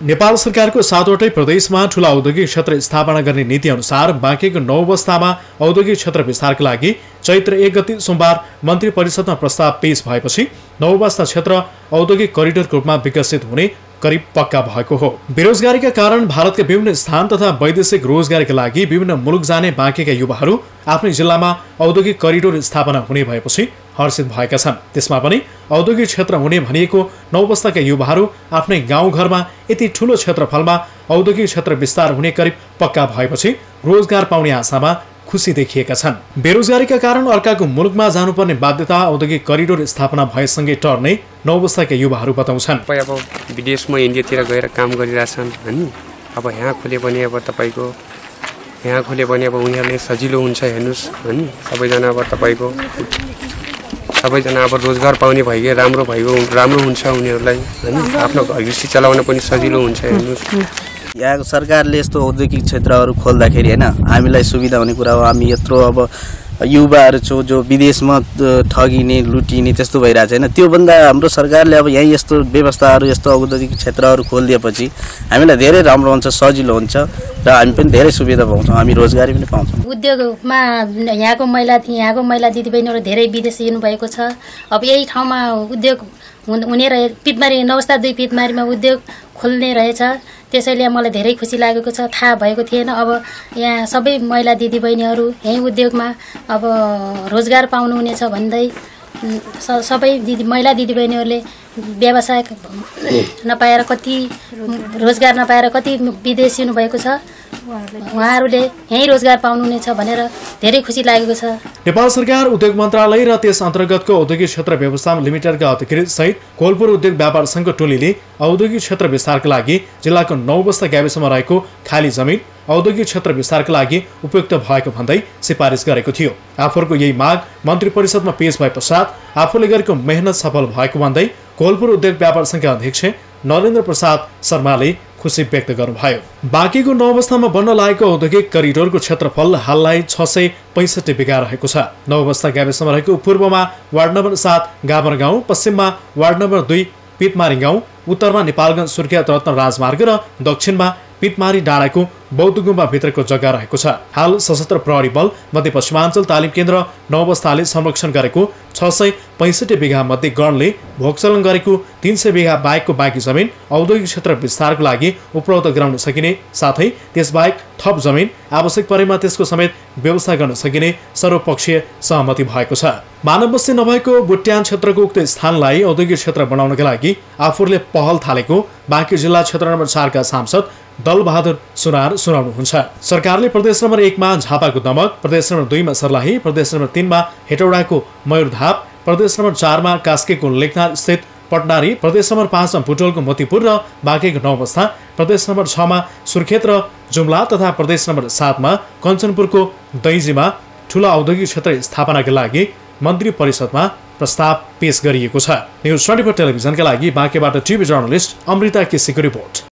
नेपाल सरकारको सातवटै प्रदेशमा ठूला औद्योगिक क्षेत्र स्थापना गर्ने नीति अनुसार बाँकीको नौ अवस्थामा औद्योगिक क्षेत्र विस्तारका लागि चैत्र एक गति सोमबार मन्त्री परिषदमा प्रस्ताव पेश भएपछि नौ अवस्था क्षेत्र औद्योगिक करिडोरको रूपमा विकसित हुने करिब पक्का भएको हो। बेरोजगारीका कारण भारतका विभिन्न स्थान तथा वैदेशिक रोजगारीका लागि विभिन्न मुलुक जाने बाँकीका युवाहरू आफ्नै जिल्लामा औद्योगिक करिडोर स्थापना हुने भएपछि हर्षित भएका छन्। त्यसमा पनि औद्योगिक क्षेत्र हुने भनिएको नौ अवस्थाका युवाहरू आफ्नै गाउँघरमा यति ठुलो क्षेत्रफलमा औद्योगिक क्षेत्र विस्तार हुने करिब पक्का भएपछि रोजगार पाउने आशामा खुसी देखिएका छन्। बेरोजगारीका कारण अर्काको मुलुकमा जानुपर्ने बाध्यता औद्योगिक करिडोर स्थापना भएसँगै टर्ने नौ अवस्थाका युवाहरू बताउँछन्। अब विदेशमा इन्डियातिर गएर काम गरिरहेछन् होइन अब यहाँ खोल्यो भने अब तपाईँको यहाँ खोल्यो भने अब उनीहरूलाई सजिलो हुन्छ हेर्नुहोस् होइन सबैजना अब तपाईँको सबैजना अब रोजगार पाउने भइगयो राम्रो भइगयो राम्रो हुन्छ उनीहरूलाई होइन? आफ्नो घर गृहस्थी चलाउन पनि सजिलो हुन्छ हेर्नुहोस्। यहाँको सरकारले यस्तो औद्योगिक क्षेत्रहरू खोल्दाखेरि होइन हामीलाई सुविधा हुने कुरा हो। हामी यत्रो अब युवाहरू छौँ जो विदेशमा ठगिने लुटिने त्यस्तो भइरहेको छैन त्योभन्दा हाम्रो सरकारले अब यहीँ यस्तो व्यवस्थाहरू यस्तो औद्योगिक क्षेत्रहरू खोलिदिएपछि हामीलाई धेरै राम्रो हुन्छ सजिलो हुन्छ र हामी पनि धेरै सुविधा पाउँछौँ हामी रोजगारी पनि पाउँछौँ। उद्योगमा यहाँको महिला यहाँको महिला दिदीबहिनीहरू धेरै विदेश हिँड्नुभएको छ। अब यही ठाउँमा उद्योग हुन- रहे पितमारी नवस्था दुई पितमारीमा उद्योग खोल्ने रहेछ। त्यसैले मलाई धेरै खुसी लागेको छ थाहा भएको थिएन। अब यहाँ सबै महिला दिदीबहिनीहरू यहीँ उद्योगमा अब रोजगार पाउनुहुनेछ भन्दै सबै दिदी महिला दिदीबहिनीहरूले व्यवसाय नपाएर कति रोजगार नपाएर कति विदेश हिँड्नुभएको छ। उहाँहरूले यहीँ रोजगार पाउनुहुनेछ भनेर धेरै खुसी लागेको छ। नेपाल सरकार उद्योग मन्त्रालय र त्यस अन्तर्गतको औद्योगिक क्षेत्र व्यवस्थापन लिमिटेडका अधिकृत सहित कोलपुर उद्योग व्यापार सङ्घको टोलीले औद्योगिक क्षेत्र विस्तारका लागि जिल्लाको नौ बस्ता गाविसमा रहेको खाली जमिन औद्योगिक क्षेत्र विस्तारका लागि उपयुक्त भएको भन्दै सिफारिस गरेको थियो। आफूहरूको यही माग मन्त्री परिषदमा पेश भए पश्चात आफूले गरेको मेहनत सफल भएको भन्दै कोलपुर उद्योग व्यापार सङ्घका अध्यक्ष नरेन्द्र प्रसाद शर्माले खुसी व्यक्त गर्नुभयो। बाँकीको नौ अवस्थामा बन्न लागेको औद्योगिक करिडोरको क्षेत्रफल हाललाई छ सय पैँसठी बिघा रहेको छ। नौ अवस्था गाविसमा रहेको पूर्वमा वार्ड नम्बर सात गाभर गाउँ पश्चिममा वार्ड नम्बर दुई पितमारी गाउँ उत्तरमा नेपालगञ्ज सुर्खेत रत्न राजमार्ग र दक्षिणमा पितमारी डाँडाको बौद्ध गुम्बा भित्रको जग्गा रहेको छ। हाल सशस्त्र प्रहरी बल मध्यपश्चिमाञ्चल तालिम केन्द्र नौ अवस्थाले संरक्षण गरेको छ सय पैँसठी बिघा मध्ये गणले भोगचलन गरेको तिन सय बिघा बाहेकको बाँकी जमिन औद्योगिक क्षेत्र विस्तारको लागि उपलब्ध गराउन सकिने साथै त्यसबाहेक थप जमिन आवश्यक परेमा त्यसको समेत व्यवस्था गर्न सकिने सर्वपक्षीय सहमति भएको छ। मानव बस्ती नभएको बुट्यान क्षेत्रको उक्त स्थानलाई औद्योगिक क्षेत्र बनाउनका लागि आफूले पहल थालेको बाँकी जिल्ला क्षेत्र नम्बर चारका सांसद दलबहादुर सुनार सुनाउनुहुन्छ। सरकारले प्रदेश नम्बर एकमा झापाको दमक प्रदेश नम्बर दुईमा सर्लाही प्रदेश नम्बर तिनमा हेटौडाको मयूरधाप प्रदेश नम्बर चारमा कास्कीको लेखनाथ स्थित पटनारी प्रदेश नम्बर पाँचमा बुटोलको मोतीपुर र बाँकीको नौ अवस्था प्रदेश नम्बर छमा सुर्खेत र जुम्ला तथा प्रदेश नम्बर सातमा कञ्चनपुरको दैजीमा ठुलो औद्योगिक क्षेत्र स्थापनाका लागि मन्त्री परिषदमा प्रस्ताव पेश गरिएको छ। न्युज ट्वेन्टी फोर टेलिभिजनका लागि बाँकीबाट टिभी जर्नलिस्ट अमृता केसीको रिपोर्ट।